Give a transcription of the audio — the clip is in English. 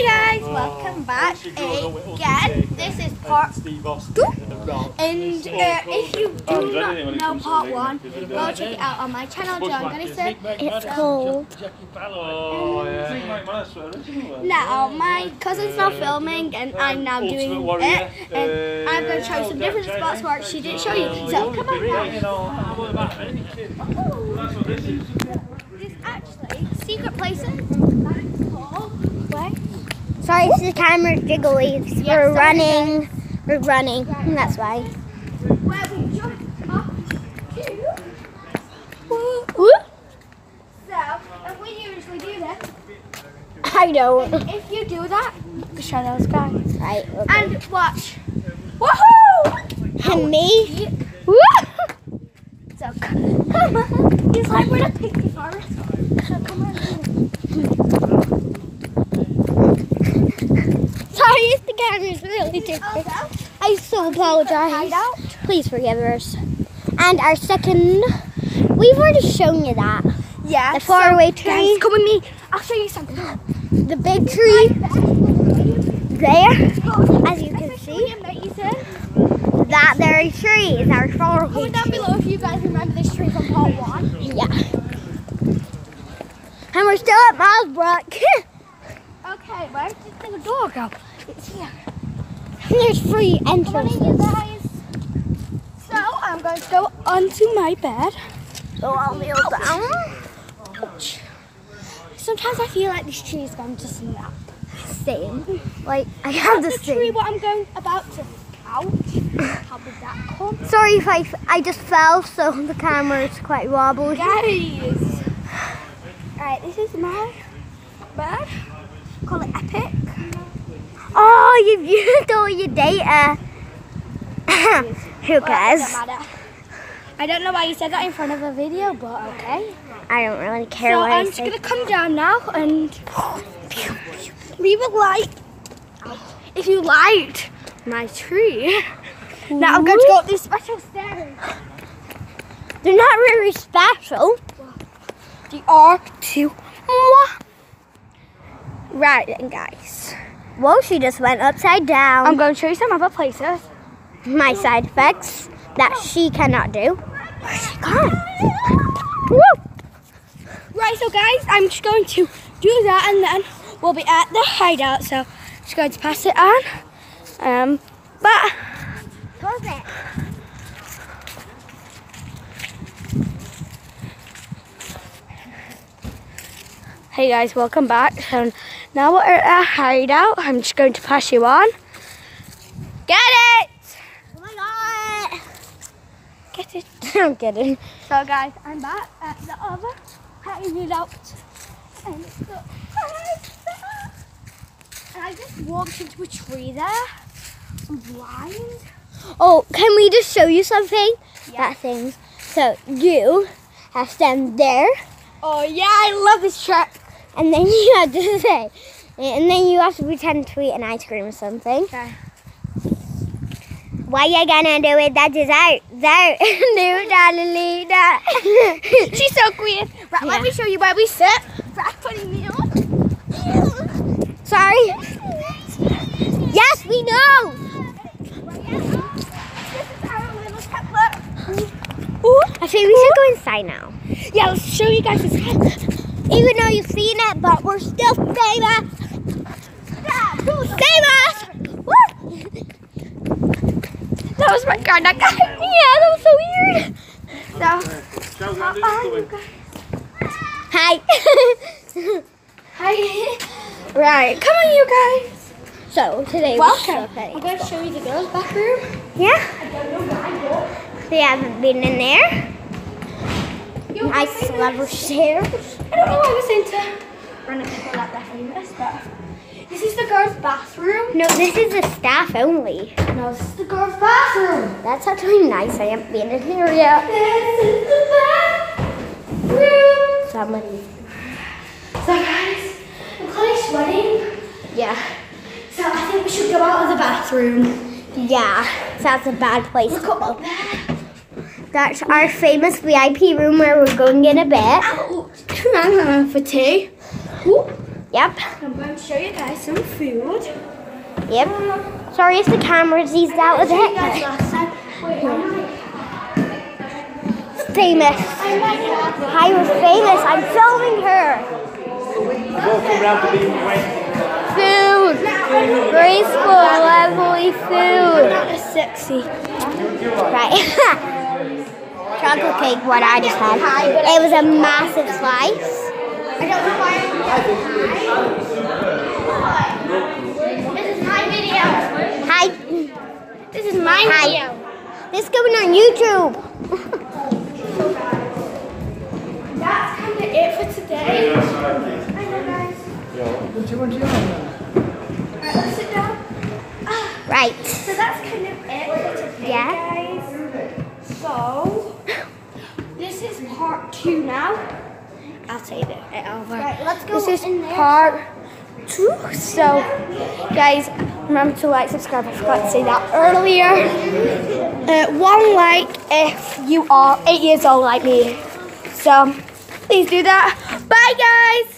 Hi guys, welcome back again. This is part two. And uh, if you do not know part one, go check it out on my channel, Jo Goodison. It's called. Now, my cousin's now filming and I'm now doing it. And I'm going to show you some different spots where she didn't show you. So come on now. There's actually secret places. Sorry, if the camera's jiggly. Yeah, We're sorry, running. We're running. That's why. Where we jump up to. Woo. So, if we usually do this, I don't. if you do that, show those guys. Right. Okay. And watch. Woohoo! And me. Woo. So come on. It's like we're in a picnic forest. So come on. Sorry if the camera's really jiggly. Also, I so apologize. Please forgive us. And our second. We've already shown you that. Yeah. The faraway tree. Guys, come with me. I'll show you something. The big tree there. As you can see. That. Very tree is our faraway Comment down below if you guys remember this tree from part one. Yeah. And we're still at Mosborough. Okay, where did the door go? It's here. There's free Come on in, you entrances. So I'm going to go onto my bed. So I'll kneel down. Ouch. Sometimes I feel like this tree is going to snap. Same. Like, I have the the tree what I'm going about to ouch. How did that come? Sorry if I, I just fell, so the camera is quite wobbly. Guys. Alright, this is my bed. Call it epic. Oh, you've used all your data. Who cares? I don't know why you said that in front of a video, but okay. I don't really care So what I'm I just gonna come down now and leave a like if you liked my tree. Now I'm going to go up these special stairs. They're not very special. They are too. Mwah. Right then, guys. Whoa, she just went upside down. I'm going to show you some other places. My side effects that she cannot do. Where's she gone? Woo! Right, so guys, I'm just going to do that and then we'll be at the hideout. So just going to pass it on. Um, but Close it. Hey guys, welcome back. So now we're at a hideout. I'm just going to pass you on. Get it! Oh my god! Get it. I'm kidding. So guys, I'm back at the other hideout. And it's. And I just walked into a tree there. I'm blind. Oh, can we just show you something? Yeah. That thing. So you have stand there, Oh yeah, I love this track. And then you have to say, and then you have to pretend to eat an ice cream or something. Okay. What you gonna do with that dessert? Dessert. do darling that. She's so queer. Right, let me show you where we sit. Right, putting me on. Sorry. Yes, we know. Ooh. I think we should go inside now. Yeah, let's show you guys this head. Even though you've seen it, but we're still famous. Famous. That was my card. That guy. Yeah, that was so weird. So, uh, you guys. Hi. Hi. Right, come on, you guys. so today we Welcome. Okay. I'm going to show you the girls' bathroom. Yeah, I don't know why, they haven't been in there. But you Nice level stairs. I don't know why we're saying to run up people like famous, but this is the girls' bathroom. No, this is the staff only. No, this is the girls' bathroom. That's actually nice. I haven't been in here yet. This is the bathroom. Somebody. So guys, I'm kind of sweating. Yeah. So I think we should go out of the bathroom. Yeah. So that's a bad place to Look up go. That's our famous VIP room where we're going in a bit. Ouch. For tea. Ooh. Yep. I'm going to show you guys some food. Yep. Sorry if the camera's eased out a bit. guys last time. Wait, I'm Famous. Hi, we're famous. I'm filming her. Welcome round to. Food. Graceful, lovely food. sexy. Right. Chocolate cake, what I just had. It was a massive slice. I don't know why I'm This is my video. Hi. This is my Hi. video. This is going on YouTube. That's kind of it for today. I know, guys. Alright, let's sit down. Ah. Right. So that's kind of it for today, Yeah. guys. So, this is part two now. I'll say that it over. Right, let's go This is part two. So, guys, remember to like, subscribe. I forgot to say that earlier. Uh, one like if you are eight years old like me. So, please do that. Bye, guys.